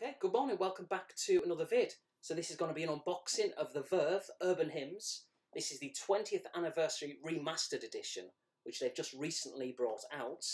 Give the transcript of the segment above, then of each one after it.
Okay, good morning. Welcome back to another vid. So this is going to be an unboxing of the Verve Urban Hymns. This is the 20th anniversary remastered edition, which they've just recently brought out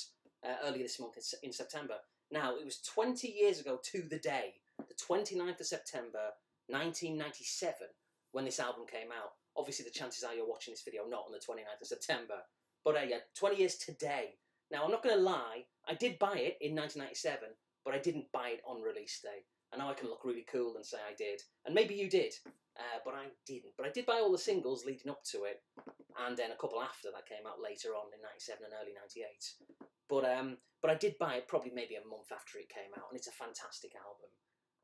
uh, earlier this month in, September. Now, it was 20 years ago to the day, the 29th of September 1997, when this album came out. Obviously, the chances are you're watching this video not on the 29th of September. But uh, yeah, 20 years today. Now, I'm not going to lie, I did buy it in 1997, but I didn't buy it on release day. And now I can look really cool and say I did. And maybe you did, uh, but I didn't. But I did buy all the singles leading up to it, and then a couple after that came out later on in 97 and early 98. But, um, but I did buy it probably maybe a month after it came out, and it's a fantastic album.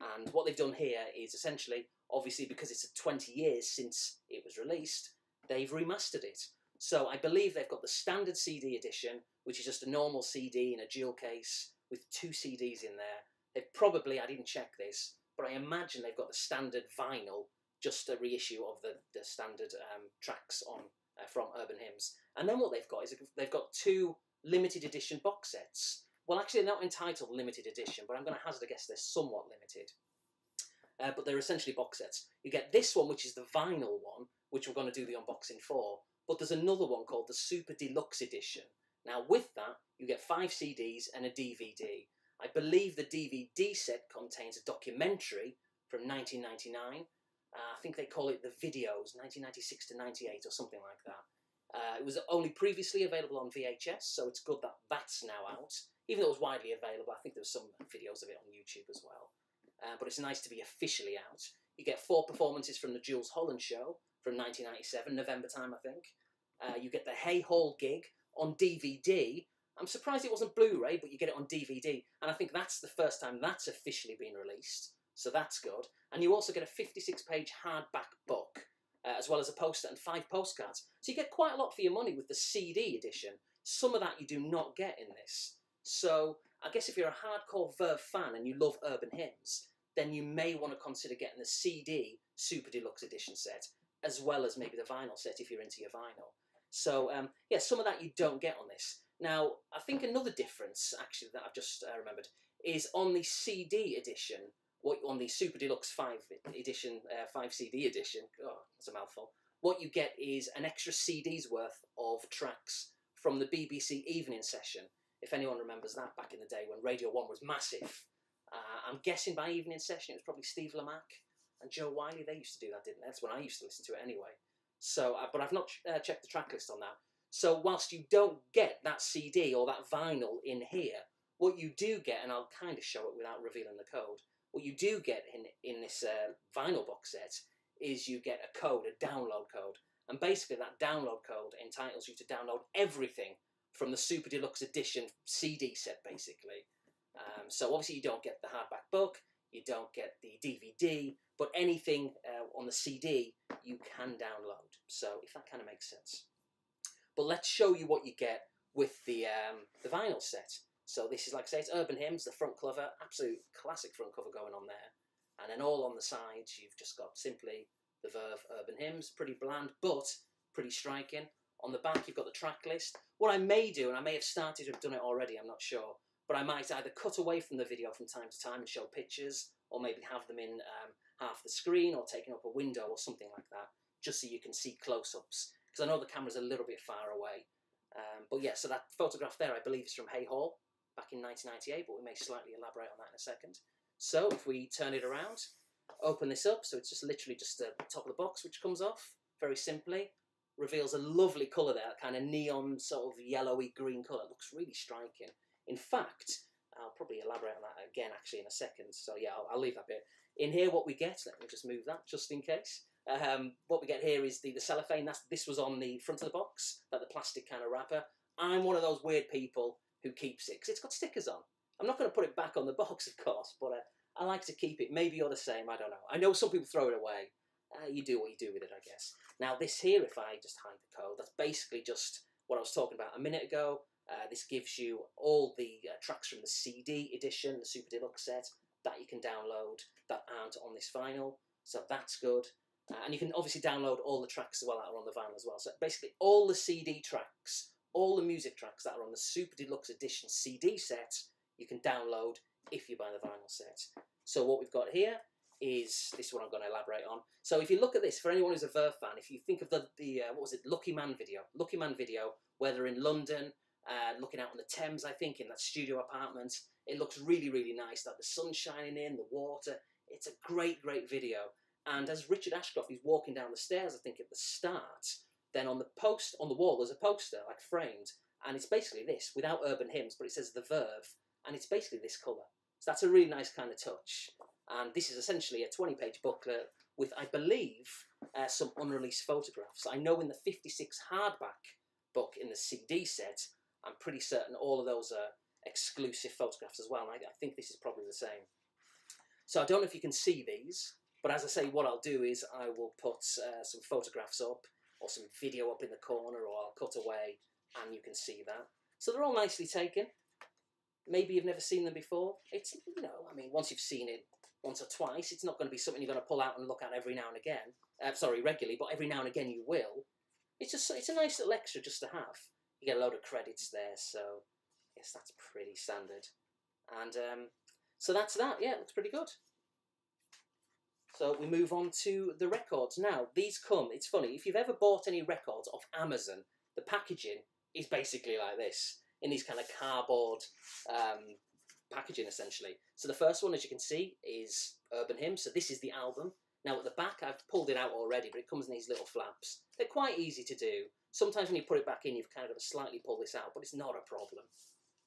And what they've done here is essentially, obviously because it's 20 years since it was released, they've remastered it. So I believe they've got the standard CD edition, which is just a normal CD in a jewel case with two CDs in there. They've probably, I didn't check this, but I imagine they've got the standard vinyl, just a reissue of the, the standard um, tracks on uh, from Urban Hymns. And then what they've got is they've got two limited edition box sets. Well, actually, they're not entitled limited edition, but I'm going to hazard a guess they're somewhat limited. Uh, but they're essentially box sets. You get this one, which is the vinyl one, which we're going to do the unboxing for. But there's another one called the Super Deluxe Edition. Now, with that, you get five CDs and a DVD. I believe the DVD set contains a documentary from 1999. Uh, I think they call it the videos, 1996 to 98 or something like that. Uh, it was only previously available on VHS, so it's good that that's now out. Even though it was widely available, I think there was some videos of it on YouTube as well. Uh, but it's nice to be officially out. You get four performances from the Jools Holland show from 1997, November time, I think. Uh, you get the Haigh Hall gig on DVD. I'm surprised it wasn't Blu-ray, but you get it on DVD, and I think that's the first time that's officially been released. So that's good. And you also get a 56-page hardback book, uh, as well as a poster and five postcards. So you get quite a lot for your money with the CD edition. Some of that you do not get in this. So I guess if you're a hardcore Verve fan and you love urban hymns, then you may want to consider getting the CD Super Deluxe Edition set, as well as maybe the vinyl set if you're into your vinyl. So um, yeah, some of that you don't get on this. Now, I think another difference actually that I've just uh, remembered is on the CD edition, what on the Super Deluxe 5 edition, uh, 5 CD edition, oh, that's a mouthful, what you get is an extra CD's worth of tracks from the BBC evening session. If anyone remembers that back in the day when Radio 1 was massive. Uh, I'm guessing by evening session it was probably Steve Lamacq and Jo Whiley. They used to do that, didn't they? That's when I used to listen to it anyway. So, uh, but I've not uh, checked the track list on that. So, whilst you don't get that CD or that vinyl in here, what you do get, and I'll kind of show it without revealing the code, what you do get in in this uh, vinyl box set is you get a code, a download code, and basically that download code entitles you to download everything from the Super Deluxe Edition CD set, basically. Um, so obviously you don't get the hardback book, you don't get the DVD, but anything uh, on the CD you can download. So if that kind of makes sense. But let's show you what you get with the um, the vinyl set. So this is like I say, it's Urban Hymns, the front cover, absolute classic front cover going on there. And then all on the sides, you've just got simply the Verve Urban Hymns, pretty bland, but pretty striking. On the back, you've got the track list. What I may do, and I may have started to have done it already, I'm not sure, but I might either cut away from the video from time to time and show pictures, or maybe have them in um, half the screen or taking up a window or something like that, just so you can see close-ups. Because I know the camera's a little bit far away. Um, but yeah, so that photograph there, I believe, is from Haigh Hall back in 1998, but we may slightly elaborate on that in a second. So if we turn it around, open this up, so it's just literally just the top of the box which comes off, very simply. Reveals a lovely colour there, kind of neon sort of yellowy green colour. Looks really striking. In fact, I'll probably elaborate on that again actually in a second. So yeah, I'll, I'll leave that bit. In here, what we get, let me just move that just in case. Um, what we get here is the, the cellophane. That's, this was on the front of the box, like the plastic kind of wrapper. I'm one of those weird people who keeps it because it's got stickers on. I'm not going to put it back on the box, of course, but uh, I like to keep it. Maybe you're the same, I don't know. I know some people throw it away. Uh, you do what you do with it, I guess. Now, this here, if I just hide the code, that's basically just what I was talking about a minute ago. Uh, this gives you all the uh, tracks from the CD edition, the Super Deluxe set, that you can download that aren't on this vinyl. So that's good. Uh, and you can obviously download all the tracks as well that are on the vinyl as well. So basically all the CD tracks, all the music tracks that are on the Super Deluxe Edition CD set, you can download if you buy the vinyl set. So what we've got here is this is what I'm going to elaborate on. So if you look at this, for anyone who's a Verve fan, if you think of the the uh, what was it, Lucky Man video, Lucky Man video, where they're in London, uh, looking out on the Thames, I think, in that studio apartment, it looks really really nice. That the sun shining in, the water. It's a great great video. And as Richard Ashcroft is walking down the stairs, I think at the start, then on the post on the wall there's a poster like framed, and it's basically this without urban hymns, but it says the Verve, and it's basically this colour. So that's a really nice kind of touch. And this is essentially a 20-page booklet with, I believe, uh, some unreleased photographs. I know in the 56 hardback book in the CD set, I'm pretty certain all of those are exclusive photographs as well. And I, I think this is probably the same. So I don't know if you can see these, but as I say, what I'll do is I will put uh, some photographs up or some video up in the corner or I'll cut away and you can see that. So they're all nicely taken. Maybe you've never seen them before. It's, you know, I mean, once you've seen it once or twice, it's not going to be something you're going to pull out and look at every now and again. Uh, sorry, regularly, but every now and again you will. It's just, it's a nice little extra just to have. You get a load of credits there, so yes, that's pretty standard. And um, so that's that. Yeah, looks pretty good. So we move on to the records. Now, these come, it's funny, if you've ever bought any records off Amazon, the packaging is basically like this, in these kind of cardboard um, packaging essentially. So the first one, as you can see, is Urban Hymn. So this is the album. Now at the back, I've pulled it out already, but it comes in these little flaps. They're quite easy to do. Sometimes when you put it back in, you've kind of got to slightly pull this out, but it's not a problem.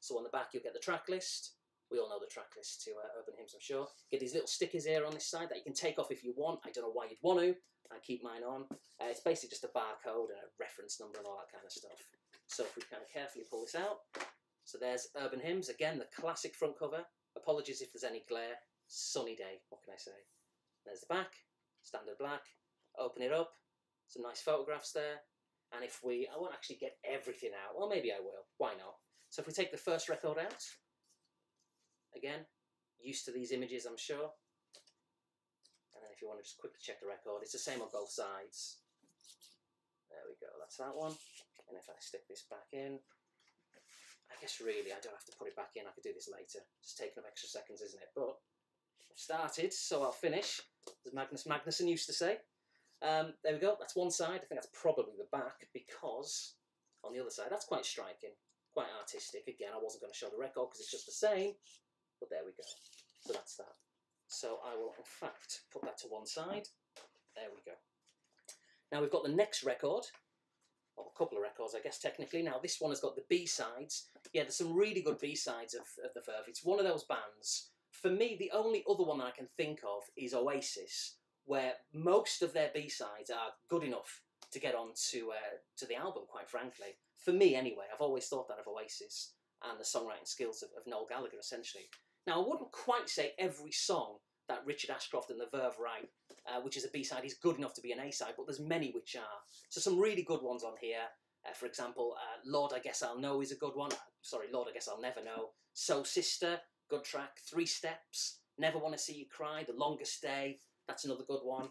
So on the back, you'll get the track list. We all know the track list to uh, Urban Hymns, I'm sure. Get these little stickers here on this side that you can take off if you want. I don't know why you'd want to. I keep mine on. Uh, it's basically just a barcode and a reference number and all that kind of stuff. So if we kind of carefully pull this out, so there's Urban Hymns, again, the classic front cover. Apologies if there's any glare. Sunny day, what can I say? There's the back, standard black. Open it up, some nice photographs there. And if we, I won't actually get everything out. Well, maybe I will. Why not? So if we take the first record out, again, used to these images, I'm sure. And then if you want to just quickly check the record, it's the same on both sides. There we go, that's that one. And if I stick this back in, I guess really I don't have to put it back in, I could do this later. Just taking up extra seconds, isn't it? But I've started, so I'll finish, as Magnus Magnusson used to say. Um, there we go, that's one side. I think that's probably the back because on the other side, that's quite striking, quite artistic. Again, I wasn't going to show the record because it's just the same, but there we go. So that's that. So I will, in fact, put that to one side. There we go. Now we've got the next record, well, a couple of records, I guess, technically. Now, this one has got the B-sides. Yeah, there's some really good B-sides of, of The Verve. It's one of those bands. For me, the only other one that I can think of is Oasis, where most of their B-sides are good enough to get onto uh, to the album, quite frankly. For me, anyway, I've always thought that of Oasis and the songwriting skills of, of Noel Gallagher, essentially. Now, I wouldn't quite say every song that Richard Ashcroft and the Verve write, uh, which is a B-side, is good enough to be an A-side, but there's many which are. So some really good ones on here. Uh, for example, uh, Lord, I Guess I'll Know is a good one. Sorry, Lord, I Guess I'll Never Know. So Sister, good track. Three Steps, Never Want to See You Cry, The Longest Day, that's another good one.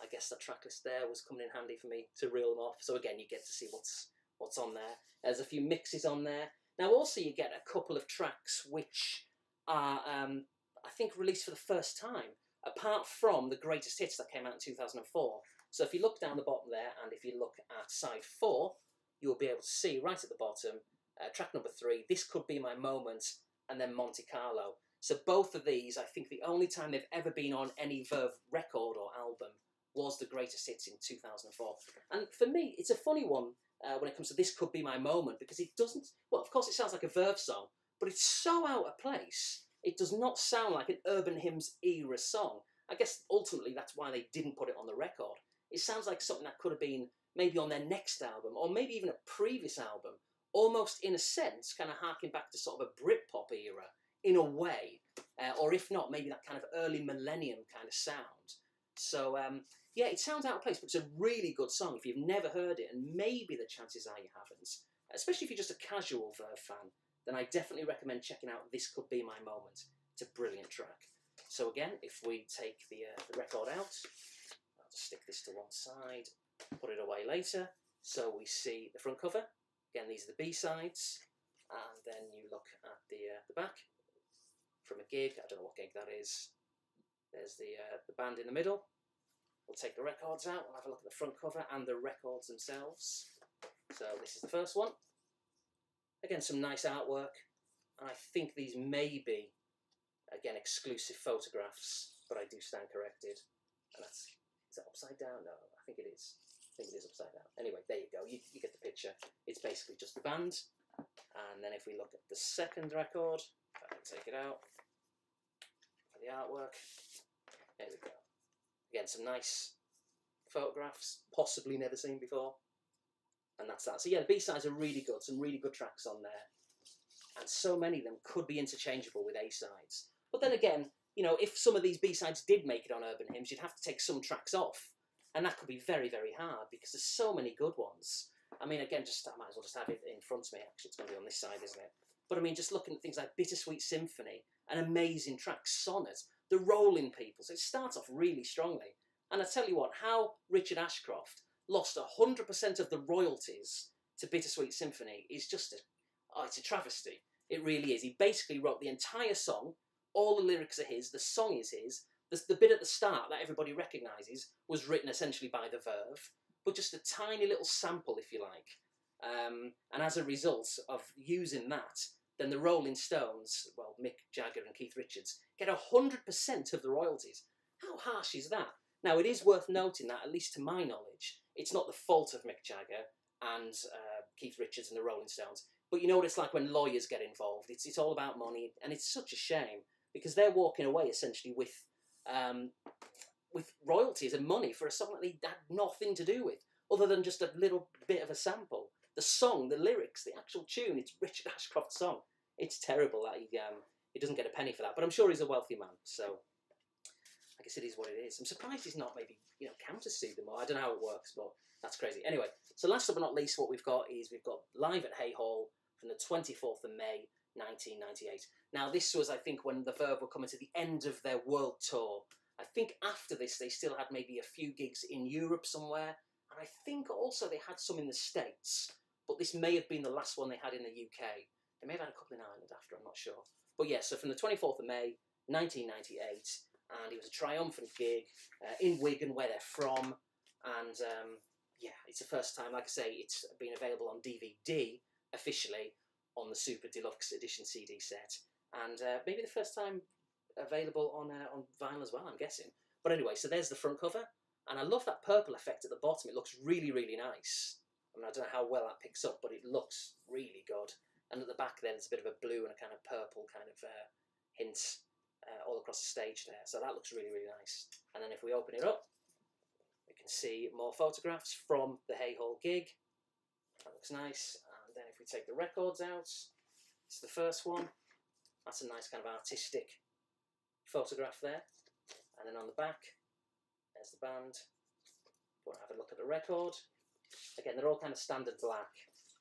I guess that track list there was coming in handy for me to reel them off. So again, you get to see what's what's on there. There's a few mixes on there. Now also you get a couple of tracks which are um, I think released for the first time, apart from the greatest hits that came out in 2004. So if you look down the bottom there, and if you look at side four, you'll be able to see right at the bottom, uh, track number three, This Could Be My Moment, and then Monte Carlo. So both of these, I think the only time they've ever been on any Verve record or album was the greatest hits in 2004. And for me, it's a funny one uh, when it comes to This Could Be My Moment, because it doesn't, well, of course it sounds like a Verve song, but it's so out of place it does not sound like an Urban Hymns era song. I guess ultimately that's why they didn't put it on the record. It sounds like something that could have been maybe on their next album, or maybe even a previous album, almost in a sense, kind of harking back to sort of a Britpop era in a way, uh, or if not, maybe that kind of early millennium kind of sound. So um, yeah, it sounds out of place, but it's a really good song if you've never heard it, and maybe the chances are you haven't, especially if you're just a casual Verve fan then I definitely recommend checking out This Could Be My Moment. It's a brilliant track. So again, if we take the, uh, the record out, I'll just stick this to one side, put it away later. So we see the front cover. Again, these are the B-sides. And then you look at the, uh, the back. From a gig. I don't know what gig that is. There's the uh, the band in the middle. We'll take the records out. We'll have a look at the front cover and the records themselves. So this is the first one. Again, some nice artwork. And I think these may be, again, exclusive photographs, but I do stand corrected. And that's, is that upside down? No, I think it is. I think it is upside down. Anyway, there you go. You, you get the picture. It's basically just the band. And then if we look at the second record, I can take it out the artwork. There we go. Again, some nice photographs, possibly never seen before. And that's that. So yeah, the B-sides are really good, some really good tracks on there. And so many of them could be interchangeable with A-sides. But then again, you know, if some of these B-sides did make it on Urban Hymns, you'd have to take some tracks off. And that could be very, very hard because there's so many good ones. I mean, again, just I might as well just have it in front of me. Actually, it's going to be on this side, isn't it? But I mean, just looking at things like Bittersweet Symphony, an amazing track, Sonnet, The Rolling People. So it starts off really strongly. And I tell you what, how Richard Ashcroft lost 100% of the royalties to Bittersweet Symphony is just a, oh, it's a travesty. It really is. He basically wrote the entire song, all the lyrics are his, the song is his. The, the bit at the start that everybody recognises was written essentially by the Verve, but just a tiny little sample, if you like. Um, and as a result of using that, then the Rolling Stones, well, Mick Jagger and Keith Richards, get 100% of the royalties. How harsh is that? Now, it is worth noting that, at least to my knowledge, it's not the fault of Mick Jagger and uh, Keith Richards and the Rolling Stones. But you know what it's like when lawyers get involved. It's it's all about money, and it's such a shame because they're walking away essentially with um, with royalties and money for a song that they had nothing to do with, other than just a little bit of a sample. The song, the lyrics, the actual tune, it's Richard Ashcroft's song. It's terrible that he um, he doesn't get a penny for that, but I'm sure he's a wealthy man, so I guess it is what it is. I'm surprised he's not maybe you know countersued them or I don't know how it works, but that's crazy. Anyway, so last but not least, what we've got is we've got live at Haigh Hall from the 24th of May 1998. Now this was I think when the Verve were coming to the end of their world tour. I think after this they still had maybe a few gigs in Europe somewhere, and I think also they had some in the States. But this may have been the last one they had in the UK. They may have had a couple in Ireland after, I'm not sure. But yeah, so from the 24th of May 1998 and it was a triumphant gig uh, in Wigan, where they're from. And um, yeah, it's the first time, like I say, it's been available on DVD officially on the Super Deluxe Edition CD set, and uh, maybe the first time available on uh, on vinyl as well. I'm guessing. But anyway, so there's the front cover, and I love that purple effect at the bottom. It looks really, really nice. I mean, I don't know how well that picks up, but it looks really good. And at the back, then, there's a bit of a blue and a kind of purple kind of uh, hint uh, all across the stage there. So that looks really, really nice. And then if we open it up, we can see more photographs from the Haigh Hall gig. That looks nice. And then if we take the records out, it's the first one. That's a nice kind of artistic photograph there. And then on the back, there's the band. To have a look at the record. Again, they're all kind of standard black.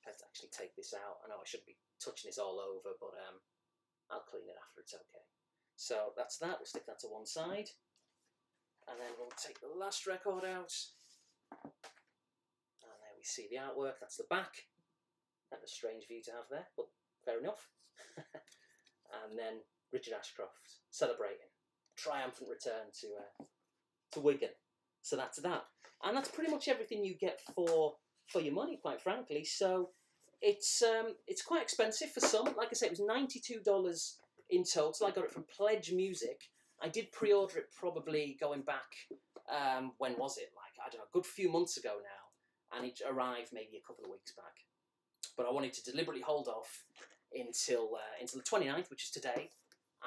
To actually take this out. I know I shouldn't be touching this all over, but um, I'll clean it after. It's okay. So that's that, we'll stick that to one side. And then we'll take the last record out. And there we see the artwork, that's the back. That's a strange view to have there, but fair enough. and then Richard Ashcroft celebrating triumphant return to uh, to Wigan. So that's that, and that's pretty much everything you get for for your money, quite frankly. So it's um, it's quite expensive for some. Like I said, it was ninety two dollars in total. I got it from PledgeMusic. I did pre-order it probably going back. Um, when was it? Like I don't know, a good few months ago now, and it arrived maybe a couple of weeks back. But I wanted to deliberately hold off until uh, until the 29th, which is today,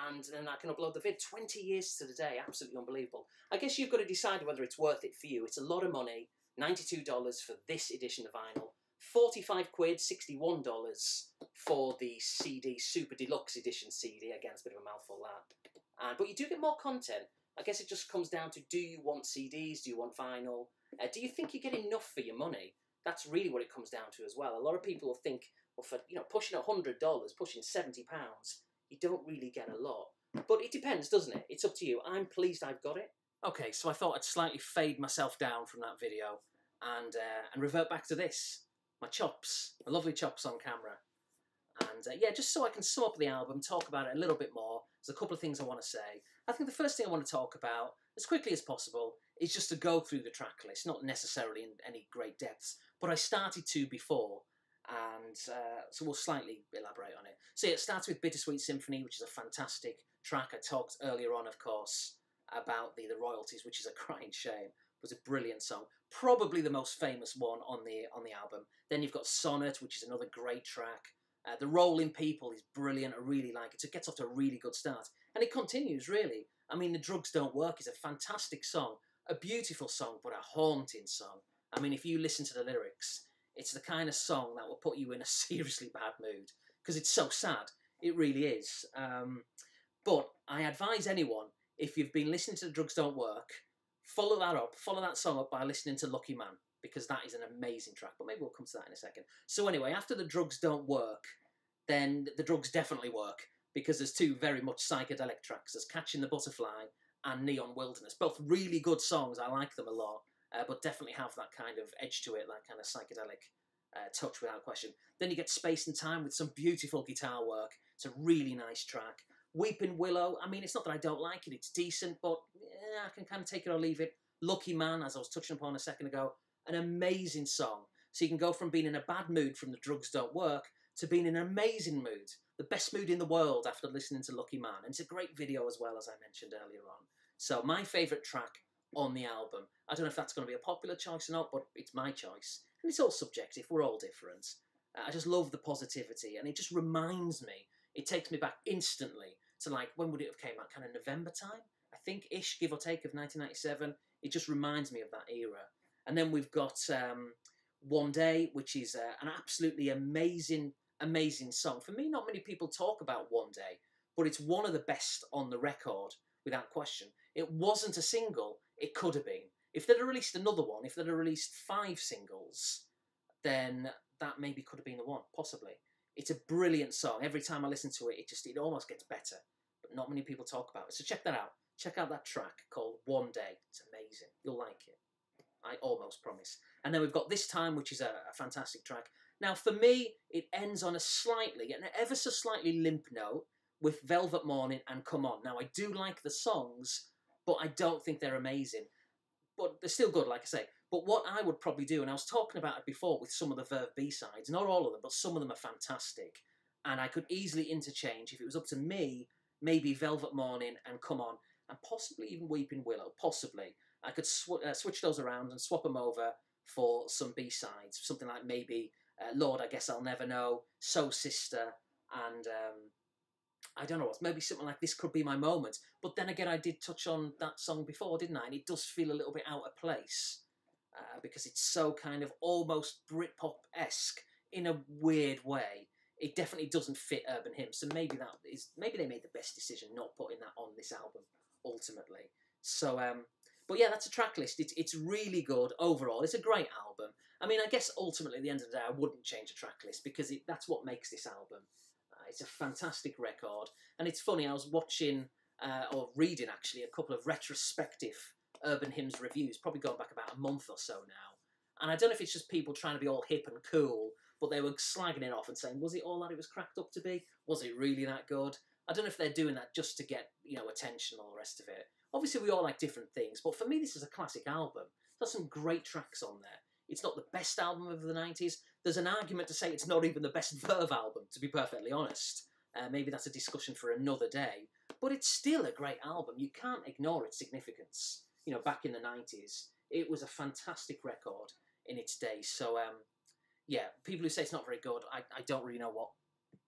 and then I can upload the vid. 20 years to the day, absolutely unbelievable. I guess you've got to decide whether it's worth it for you. It's a lot of money, $92 for this edition of vinyl. 45 quid, $61 for the CD Super Deluxe Edition CD. Again, it's a bit of a mouthful that. Uh, but you do get more content. I guess it just comes down to do you want CDs? Do you want vinyl? Uh, do you think you get enough for your money? That's really what it comes down to as well. A lot of people will think, well, for you know, pushing $100, pushing £70, you don't really get a lot. But it depends, doesn't it? It's up to you. I'm pleased I've got it. Okay, so I thought I'd slightly fade myself down from that video and uh, and revert back to this my chops, my lovely chops on camera. And uh, yeah, just so I can sum up the album, talk about it a little bit more, There's a couple of things I want to say. I think the first thing I want to talk about, as quickly as possible, is just to go through the track list, not necessarily in any great depths, but I started to before, and uh, so we'll slightly elaborate on it. So yeah, it starts with Bittersweet Symphony, which is a fantastic track. I talked earlier on, of course, about the, the royalties, which is a crying shame. It was a brilliant song, probably the most famous one on the on the album. Then you've got Sonnet, which is another great track. Uh, the Rolling People is brilliant. I really like it. So it gets off to a really good start, and it continues really. I mean, The Drugs Don't Work is a fantastic song, a beautiful song, but a haunting song. I mean, if you listen to the lyrics, it's the kind of song that will put you in a seriously bad mood because it's so sad. It really is. Um, but I advise anyone if you've been listening to The Drugs Don't Work, follow that up, follow that song up by listening to Lucky Man because that is an amazing track. But maybe we'll come to that in a second. So anyway, after The Drugs Don't Work, then the drugs definitely work because there's two very much psychedelic tracks. There's Catching the Butterfly and Neon Wilderness. Both really good songs. I like them a lot, uh, but definitely have that kind of edge to it, that kind of psychedelic uh, touch without question. Then you get Space and Time with some beautiful guitar work. It's a really nice track. Weeping Willow, I mean, it's not that I don't like it, it's decent, but I can kind of take it or leave it. Lucky Man, as I was touching upon a second ago, an amazing song. So you can go from being in a bad mood from the drugs don't work to being in an amazing mood, the best mood in the world after listening to Lucky Man. And it's a great video as well, as I mentioned earlier on. So my favourite track on the album. I don't know if that's going to be a popular choice or not, but it's my choice. And it's all subjective, we're all different. Uh, I just love the positivity, and it just reminds me, it takes me back instantly to like, when would it have came out? Kind of November time? I think ish, give or take, of 1997. It just reminds me of that era. And then we've got um, One Day, which is uh, an absolutely amazing, amazing song. For me, not many people talk about One Day, but it's one of the best on the record, without question. It wasn't a single, it could have been. If they'd have released another one, if they'd have released five singles, then that maybe could have been the one, possibly. It's a brilliant song. Every time I listen to it, it just it almost gets better. But not many people talk about it. So check that out. Check out that track called One Day. It's amazing. You'll like it. I almost promise. And then we've got This Time, which is a, a fantastic track. Now, for me, it ends on a slightly, an ever so slightly limp note with Velvet Morning and Come On. Now, I do like the songs, but I don't think they're amazing. But they're still good, like I say. But what I would probably do, and I was talking about it before with some of the Verve B sides, not all of them, but some of them are fantastic. And I could easily interchange, if it was up to me, maybe Velvet Morning and Come On, and possibly even Weeping Willow, possibly. I could sw- uh, switch those around and swap them over for some B sides, something like maybe uh, Lord, I Guess I'll Never Know, So Sister, and um, I don't know what, maybe something like This Could Be My Moment. But then again, I did touch on that song before, didn't I? And it does feel a little bit out of place uh, because it's so kind of almost Britpop esque in a weird way. It definitely doesn't fit Urban Hymns, so maybe that is maybe they made the best decision not putting that on this album ultimately. So, um, but yeah, that's a track list. It's it's really good overall. It's a great album. I mean, I guess ultimately at the end of the day, I wouldn't change a track list because it, that's what makes this album. It's a fantastic record, and it's funny. I was watching uh, or reading actually a couple of retrospective Urban Hymns reviews, probably going back about a month or so now. And I don't know if it's just people trying to be all hip and cool, but they were slagging it off and saying, was it all that it was cracked up to be? Was it really that good? I don't know if they're doing that just to get, you know, attention and all the rest of it. Obviously, we all like different things, but for me, this is a classic album. There's some great tracks on there. It's not the best album of the 90s. There's an argument to say it's not even the best Verve album, to be perfectly honest. Uh, maybe that's a discussion for another day. But it's still a great album. You can't ignore its significance. You know, back in the 90s, it was a fantastic record in its day. So, um, yeah, people who say it's not very good, I, I don't really know what,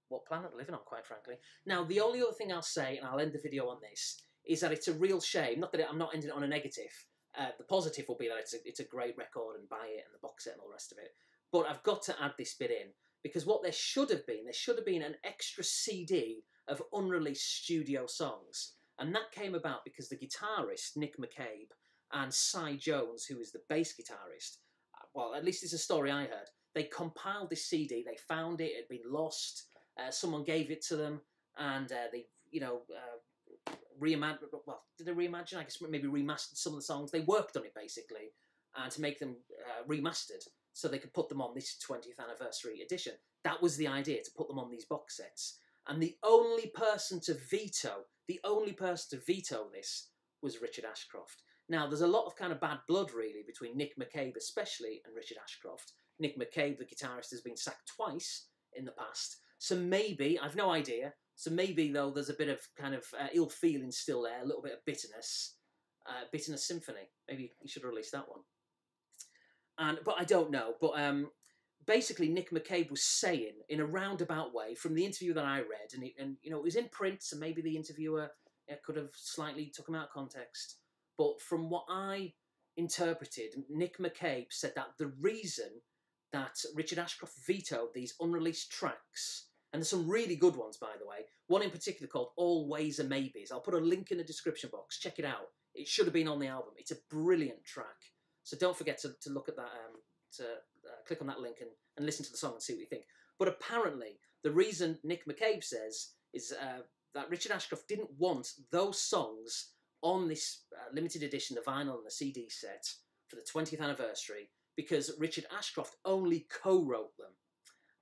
what planet they're living on, quite frankly. Now, the only other thing I'll say, and I'll end the video on this, is that it's a real shame. Not that I'm not ending it on a negative. Uh, the positive will be that it's a, it's a great record and buy it and the box set and all the rest of it. But I've got to add this bit in because what there should have been, there should have been an extra CD of unreleased studio songs. And that came about because the guitarist, Nick McCabe, and Sy Jones, who is the bass guitarist, uh, well, at least it's a story I heard, they compiled this CD, they found it, it had been lost, uh, someone gave it to them, and uh, they, you know, uh, reimagined, well, did they reimagine? I guess maybe remastered some of the songs. They worked on it basically, and to make them uh, remastered so they could put them on this 20th anniversary edition. That was the idea, to put them on these box sets. And the only person to veto, the only person to veto this was Richard Ashcroft. Now, there's a lot of kind of bad blood, really, between Nick McCabe, especially, and Richard Ashcroft. Nick McCabe, the guitarist, has been sacked twice in the past. So maybe, I've no idea, so maybe, though, there's a bit of kind of uh, ill feeling still there, a little bit of bitterness. Uh, bitterness Symphony. Maybe you should release that one. And But I don't know. But um, basically Nick McCabe was saying in a roundabout way from the interview that I read, and, it, and you know it was in print, so maybe the interviewer uh, could have slightly took him out of context. But from what I interpreted, Nick McCabe said that the reason that Richard Ashcroft vetoed these unreleased tracks, and there's some really good ones by the way, one in particular called Always a Maybes. I'll put a link in the description box. Check it out. It should have been on the album. It's a brilliant track. So don't forget to, to look at that um, to uh, click on that link and, and listen to the song and see what you think. But apparently, the reason Nick McCabe says is uh, that Richard Ashcroft didn't want those songs on this uh, limited edition, the vinyl and the CD set for the 20th anniversary, because Richard Ashcroft only co-wrote them.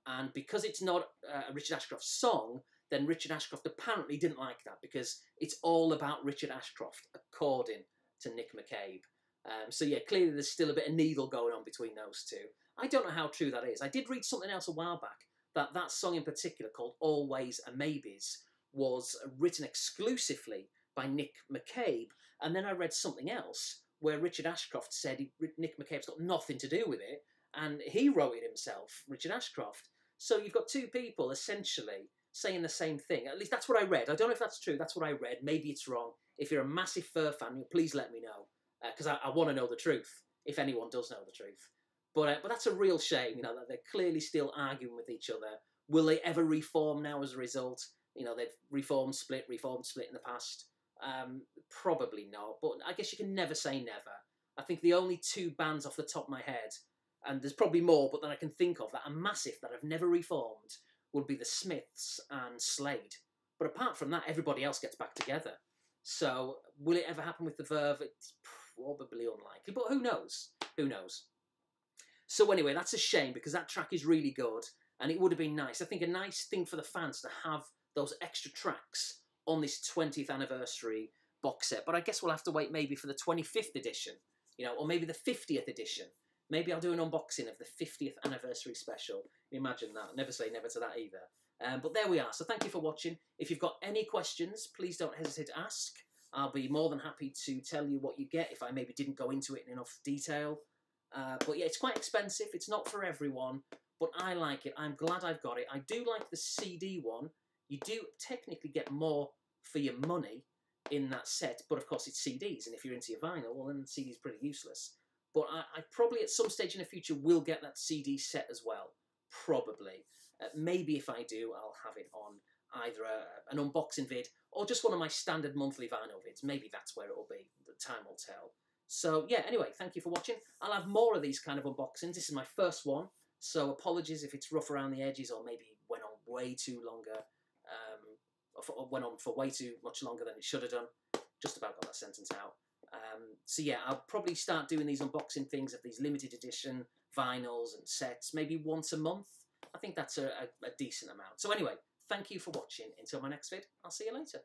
And because it's not uh, a Richard Ashcroft song, then Richard Ashcroft apparently didn't like that because it's all about Richard Ashcroft, according to Nick McCabe. Um, so yeah, clearly there's still a bit of needle going on between those two. I don't know how true that is. I did read something else a while back that that song in particular called Always a Maybes was written exclusively by Nick McCabe. And then I read something else where Richard Ashcroft said he, Nick McCabe's got nothing to do with it and he wrote it himself, Richard Ashcroft. So you've got two people essentially saying the same thing. At least that's what I read. I don't know if that's true. That's what I read. Maybe it's wrong. If you're a massive Fur fan, please let me know because uh, I, I want to know the truth. If anyone does know the truth, but uh, but that's a real shame. You know that they're clearly still arguing with each other. Will they ever reform now as a result? You know they've reformed, split, reformed, split in the past. Um, probably not. But I guess you can never say never. I think the only two bands off the top of my head, and there's probably more, but that I can think of that are massive that have never reformed, would be the Smiths and Slade. But apart from that, everybody else gets back together. So will it ever happen with the Verve? It's probably unlikely, but who knows? Who knows? So anyway, that's a shame because that track is really good and it would have been nice. I think a nice thing for the fans to have those extra tracks on this 20th anniversary box set. But I guess we'll have to wait maybe for the 25th edition, you know, or maybe the 50th edition. Maybe I'll do an unboxing of the 50th anniversary special. Imagine that. Never say never to that either. Um, but there we are. So thank you for watching. If you've got any questions, please don't hesitate to ask. I'll be more than happy to tell you what you get if I maybe didn't go into it in enough detail. Uh, but yeah, it's quite expensive. It's not for everyone, but I like it. I'm glad I've got it. I do like the CD one. You do technically get more for your money in that set, but of course it's CDs, and if you're into your vinyl, well then the CD is pretty useless. But I, I, probably at some stage in the future will get that CD set as well. Probably. Uh, maybe if I do, I'll have it on either a, an unboxing vid or just one of my standard monthly vinyl vids. Maybe that's where it'll be. The time will tell. So yeah, anyway, thank you for watching. I'll have more of these kind of unboxings. This is my first one, so apologies if it's rough around the edges or maybe went on way too longer, um, or, for, or went on for way too much longer than it should have done. Just about got that sentence out. Um, so yeah, I'll probably start doing these unboxing things of these limited edition vinyls and sets, maybe once a month. I think that's a, a, a decent amount. So anyway, thank you for watching. Until my next vid, I'll see you later.